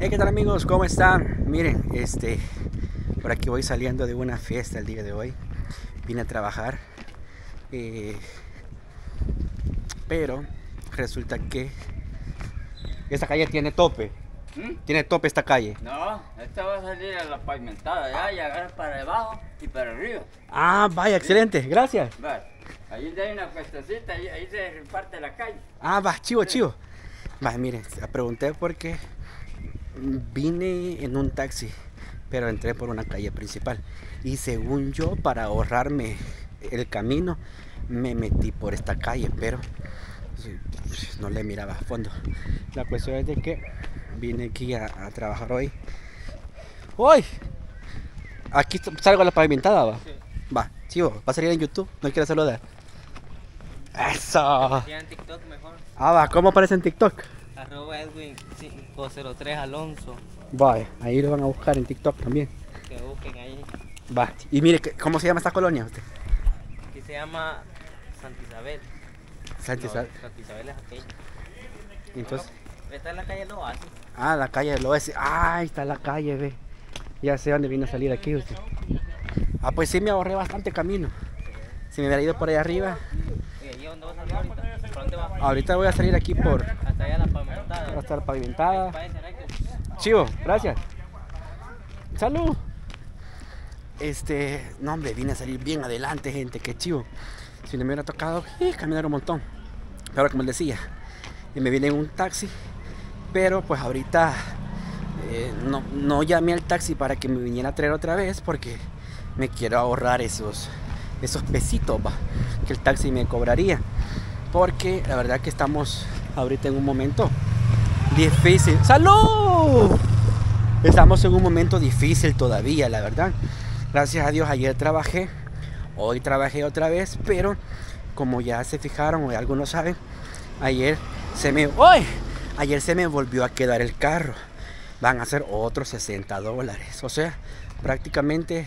Hey, ¿qué tal amigos? ¿Cómo están? Miren, este, por aquí voy saliendo de una fiesta el día de hoy. Vine a trabajar. eh, pero resulta que esta calle tiene tope. ¿Mm? Tiene tope esta calle. No, esta va a salir a la pavimentada, ya, y agarra para debajo y para arriba. Ah, vaya, excelente. Gracias. Va, ahí hay una cuestecita, ahí, ahí se reparte la calle. Ah, va, chivo, chivo. Va, miren, pregunté porque vine en un taxi, pero entré por una calle principal. Y según yo, para ahorrarme el camino, me metí por esta calle, pero sí, no le miraba a fondo. La cuestión es de que vine aquí a, a trabajar hoy. ¡Hoy! Aquí salgo a la pavimentada, va. Va, chivo, va a salir en YouTube, no quiero saludar. Eso. En TikTok mejor. Ah, va, ¿cómo aparece en TikTok? Arroba Edwin 503 Alonso. Vaya, ahí lo van a buscar en TikTok también. Que busquen ahí. Va, y mire, ¿qué- ¿cómo se llama esta colonia usted? Aquí se llama Santa Isabel. Santa No, Isabel. Santa Isabel es aquella. Entonces, Esta es la calle del Oasis. ah, la calle del oeste. Ah, ahí está la calle, ve. Ya sé dónde vino a salir aquí usted. Ah, pues sí me ahorré bastante camino. Si me hubiera ido por ahí arriba. Ahorita? ¿Por dónde vas? Ahorita voy a salir aquí por Hasta allá la pavimentada. Chivo, gracias. Salud. Este, no hombre, vine a salir bien adelante, gente, qué chivo. Si no me hubiera tocado eh, caminar un montón. Pero como les decía, y me vine en un taxi, pero pues ahorita eh, no, no llamé al taxi para que me viniera a traer otra vez porque me quiero ahorrar esos, esos pesitos va, que el taxi me cobraría. Porque la verdad que estamos ahorita en un momento difícil. ¡Salud! Estamos en un momento difícil todavía, la verdad. Gracias a Dios ayer trabajé, hoy trabajé otra vez, pero como ya se fijaron o algunos saben, ayer se me... ¡Uy! Ayer se me volvió a quedar el carro. Van a ser otros 60 dólares. O sea, prácticamente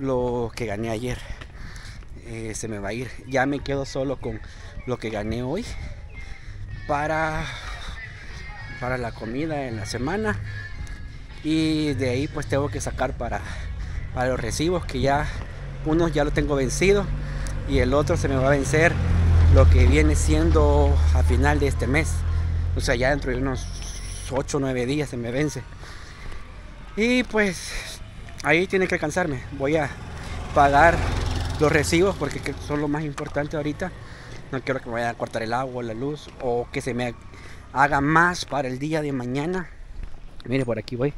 lo que gané ayer eh, se me va a ir. Ya me quedo solo con lo que gané hoy para, para la comida en la semana. Y de ahí pues tengo que sacar para, para los recibos que ya unos ya lo tengo vencido y el otro se me va a vencer lo que viene siendo a final de este mes. O sea, ya dentro de unos 8 o 9 días se me vence. Y pues ahí tiene que alcanzarme. Voy a pagar los recibos porque que son lo más importante ahorita. No quiero que me vayan a cortar el agua, la luz o que se me haga más para el día de mañana. Mire, por aquí voy.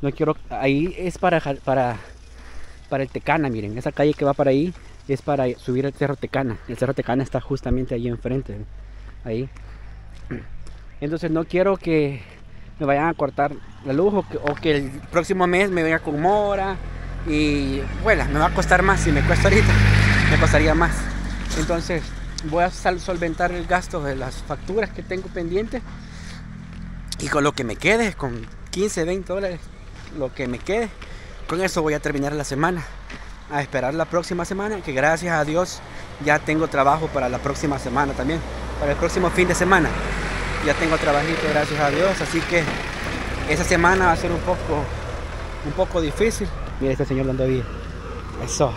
No quiero. Ahí es para, para, para el Tecana, miren. Esa calle que va para ahí es para subir al Cerro Tecana. El Cerro Tecana está justamente ahí enfrente. Ahí. Entonces no quiero que me vayan a cortar la luz o que, o que el próximo mes me venga con mora. Y bueno, me va a costar más. Si me cuesta ahorita, me costaría más. Entonces voy a solventar el gasto de las facturas que tengo pendientes. Y con lo que me quede, con 15, 20 dólares, lo que me quede, con eso voy a terminar la semana. A esperar la próxima semana, que gracias a Dios ya tengo trabajo para la próxima semana también, para el próximo fin de semana. Ya tengo trabajito, gracias a Dios, así que esa semana va a ser un poco, un poco difícil. Este señor dando bien. Eso.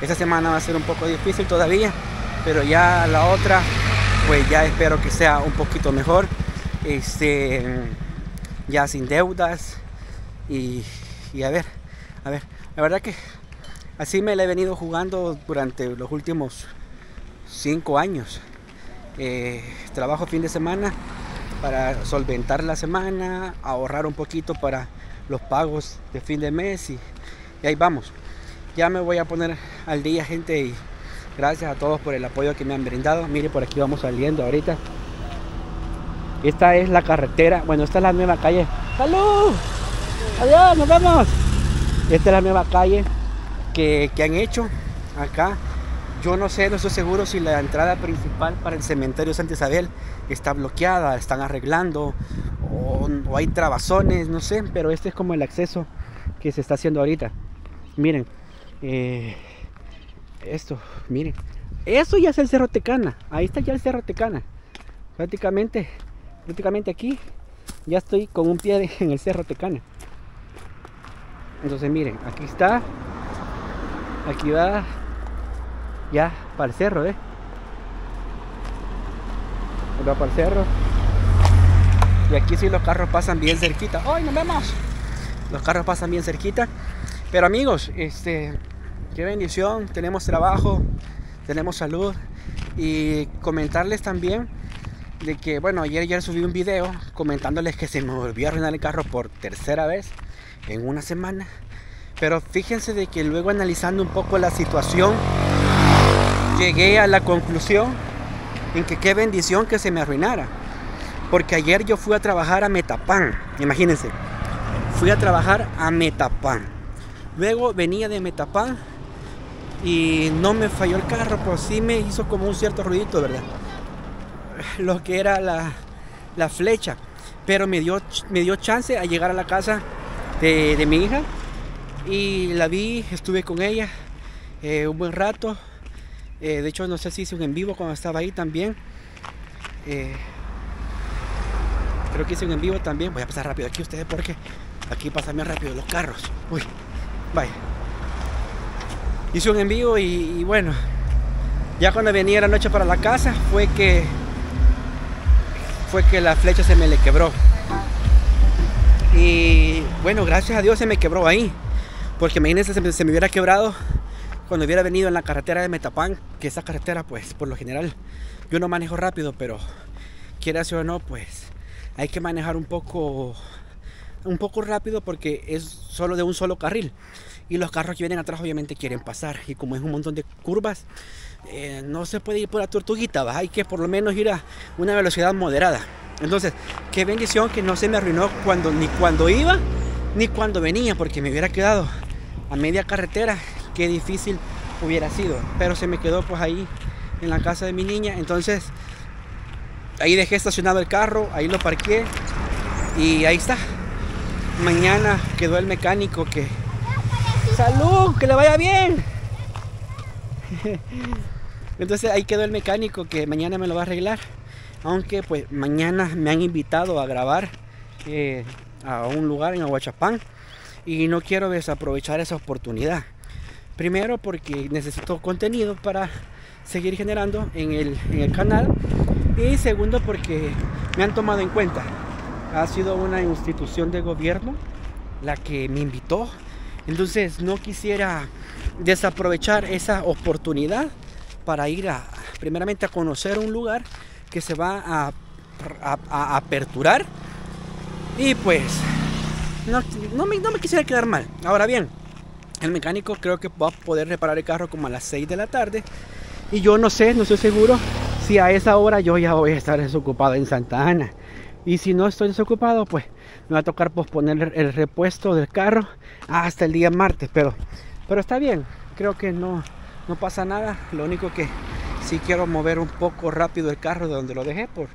Esta semana va a ser un poco difícil todavía, pero ya la otra, pues ya espero que sea un poquito mejor. Este, ya sin deudas y, y a ver, a ver, la verdad que así me la he venido jugando durante los últimos cinco años. Eh, trabajo fin de semana para solventar la semana, ahorrar un poquito para los pagos de fin de mes y, ahí vamos. Ya me voy a poner al día, gente, y gracias a todos por el apoyo que me han brindado. Mire, por aquí vamos saliendo ahorita. Esta es la carretera, bueno, esta es la nueva calle. ¡Salud! ¡Adiós! ¡Nos vemos! Esta es la nueva calle que, que han hecho acá. Yo no sé, no estoy seguro si la entrada principal para el cementerio Santa Isabel está bloqueada, están arreglando o, o hay trabazones, no sé, pero este es como el acceso que se está haciendo ahorita. Miren, eh, esto, miren, eso ya es el Cerro Tecana, ahí está ya el Cerro Tecana. Prácticamente, prácticamente aquí ya estoy con un pie de- en el cerro Tecana. Entonces miren, aquí está. Aquí va ya para el cerro, ¿eh? Va para el cerro. Y aquí sí los carros pasan bien cerquita. ¡Ay, nos vemos! Los carros pasan bien cerquita. Pero amigos, este, qué bendición. Tenemos trabajo, tenemos salud. Y comentarles también de que, bueno, ayer ya subí un video comentándoles que se me volvió a arruinar el carro por tercera vez en una semana. Pero fíjense de que luego analizando un poco la situación, llegué a la conclusión en que qué bendición que se me arruinara. Porque ayer yo fui a trabajar a Metapan, imagínense. Fui a trabajar a Metapan. Luego venía de Metapan y no me falló el carro, pero sí me hizo como un cierto ruidito, ¿verdad? Lo que era la, la flecha. Pero me dio, me dio chance a llegar a la casa de, de mi hija y la vi, estuve con ella eh, un buen rato. Eh, de hecho, no sé si hice un en vivo cuando estaba ahí también. Eh, creo que hice un en vivo también. Voy a pasar rápido aquí ustedes porque aquí pasan bien rápido los carros. Uy, vaya. Hice un en vivo y, bueno, ya cuando venía la noche para la casa fue que fue que la flecha se me le quebró. Y bueno, gracias a Dios se me quebró ahí. Porque imagínense, se me, se me hubiera quebrado cuando hubiera venido en la carretera de Metapán, que esa carretera, pues, por lo general, yo no manejo rápido, pero quiera o no, pues, hay que manejar un poco, un poco rápido porque es solo de un solo carril. Y los carros que vienen atrás obviamente quieren pasar. Y como es un montón de curvas, eh, no se puede ir por la tortuguita, ¿va? hay que por lo menos ir a una velocidad moderada. Entonces, qué bendición que no se me arruinó cuando, ni cuando iba ni cuando venía, porque me hubiera quedado a media carretera, qué difícil hubiera sido. Pero se me quedó pues ahí en la casa de mi niña. Entonces, ahí dejé estacionado el carro, ahí lo parqué y ahí está. Mañana quedó el mecánico que... ¡Salud! ¡Que le vaya bien! Entonces ahí quedó el mecánico que mañana me lo va a arreglar. Aunque pues mañana me han invitado a grabar eh, a un lugar en Aguachapán y no quiero desaprovechar esa oportunidad. Primero porque necesito contenido para seguir generando en el, en el canal y segundo porque me han tomado en cuenta. Ha sido una institución de gobierno la que me invitó. Entonces no quisiera desaprovechar esa oportunidad para ir a primeramente a conocer un lugar que se va a, aperturar y pues no, no me, no me quisiera quedar mal. Ahora bien, el mecánico creo que va a poder reparar el carro como a las 6 de la tarde y yo no sé, no estoy seguro si a esa hora yo ya voy a estar desocupado en Santa Ana. Y si no estoy desocupado, pues me va a tocar posponer el repuesto del carro hasta el día martes. Pero, pero está bien, creo que no, no pasa nada. Lo único que sí quiero mover un poco rápido el carro de donde lo dejé por,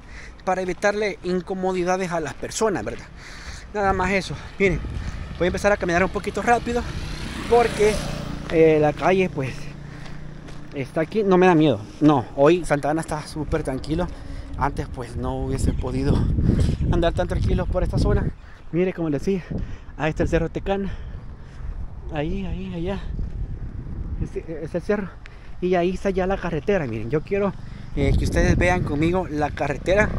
para evitarle incomodidades a las personas, ¿verdad? Nada más eso. Miren, voy a empezar a caminar un poquito rápido porque eh, la calle pues está aquí, no me da miedo. No, hoy Santa Ana está súper tranquilo. Antes pues no hubiese podido andar tan tranquilo por esta zona. Mire como les decía, ahí está el cerro Tecana. Ahí, ahí, allá. Este es el cerro. Y ahí está ya la carretera. Miren, yo quiero eh, que ustedes vean conmigo la carretera.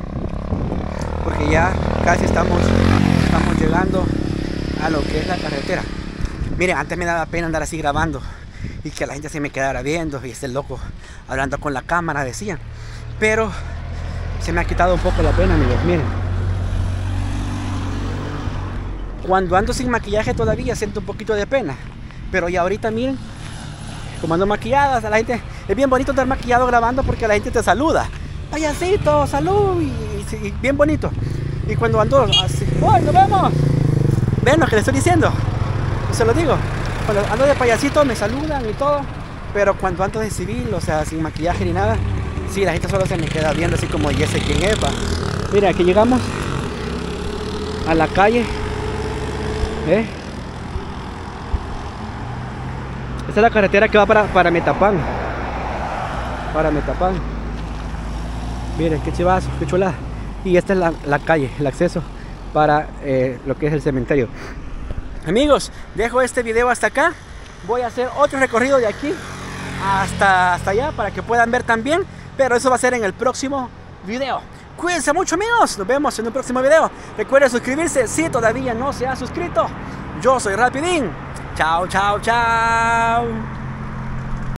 Porque ya casi estamos, estamos llegando a lo que es la carretera. Miren, antes me daba pena andar así grabando y que la gente se me quedara viendo y este loco hablando con la cámara, decían. Pero se me ha quitado un poco la pena, amigos. Miren. Cuando ando sin maquillaje todavía siento un poquito de pena. Pero ya ahorita miren, como ando maquilladas, a la gente es bien bonito estar maquillado grabando porque la gente te saluda. Payasito, salud, y, y- bien bonito. Y cuando ando así, ¡ay, nos vemos! Ven lo que les estoy diciendo. Se lo digo. Cuando ando de payasito me saludan y todo. Pero cuando ando de civil, o sea, sin maquillaje ni nada, sí, la gente solo se me queda viendo así como, ¿y ese quién es? va?". Mira, aquí llegamos a la calle. ¿Eh? Esta es la carretera que va para, para Metapán. Para Metapán. Miren, qué chivazo, qué chulada. Y esta es la, la calle, el acceso para eh, lo que es el cementerio. Amigos, dejo este video hasta acá. Voy a hacer otro recorrido de aquí hasta, hasta allá para que puedan ver también. Pero eso va a ser en el próximo video. Cuídense mucho amigos. Nos vemos en un próximo video. Recuerden suscribirse si todavía no se ha suscrito. Yo soy Rapidín. Chao, chao, chao.